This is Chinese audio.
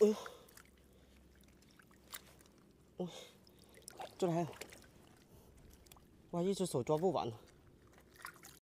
哎呦。哦，这里还有。哇，一只手抓不完了。